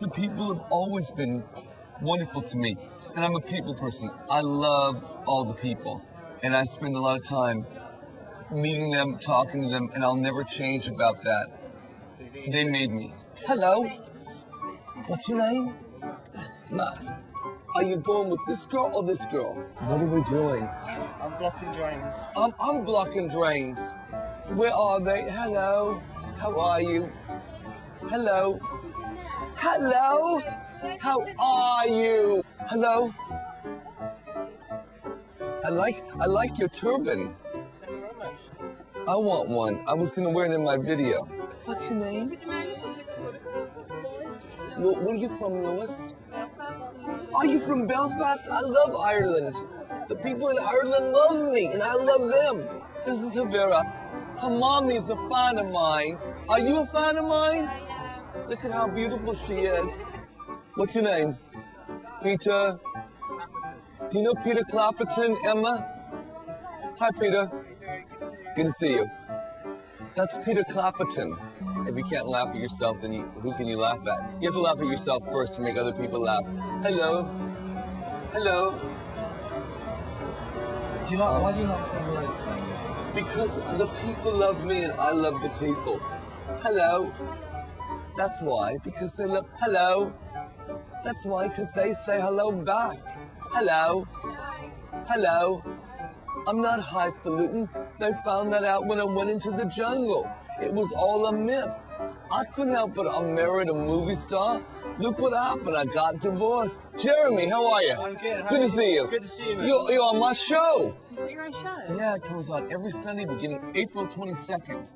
The people have always been wonderful to me, and I'm a people person. I love all the people, and I spend a lot of time meeting them, talking to them, and I'll never change about that. They made me. Hello. What's your name? Matt. Are you going with this girl or this girl? What are we doing? I'm blocking drains. I'm, I'm blocking drains. Where are they? Hello. How are you? Hello. Hello. How are you? Hello. I like I like your turban. I want one. I was gonna wear it in my video. What's your name? Where are you from, Lewis? Are you from Belfast? I love Ireland. The people in Ireland love me, and I love them. This is Havira. Her mommy's a fan of mine. Are you a fan of mine? Look at how beautiful she is. What's your name? Peter. Do you know Peter Clapperton, Emma? Hi, Peter. Good to see you. That's Peter Clapperton. If you can't laugh at yourself, then you, who can you laugh at? You have to laugh at yourself first to make other people laugh. Hello. Hello. Do you not, why do you not say hello to? Because the people love me and I love the people. Hello. That's why, because they love. Hello. That's why, because they say hello back. Hello. Hello. I'm not highfalutin. They found that out when I went into the jungle. It was all a myth. I couldn't help but I married a movie star. Look what happened. I got divorced. Jeremy, how are you? I'm good. How Good to you? see you. Good to see you, man. You're, you're on my show. You're on show. Yeah, it comes on every Sunday beginning April 22nd.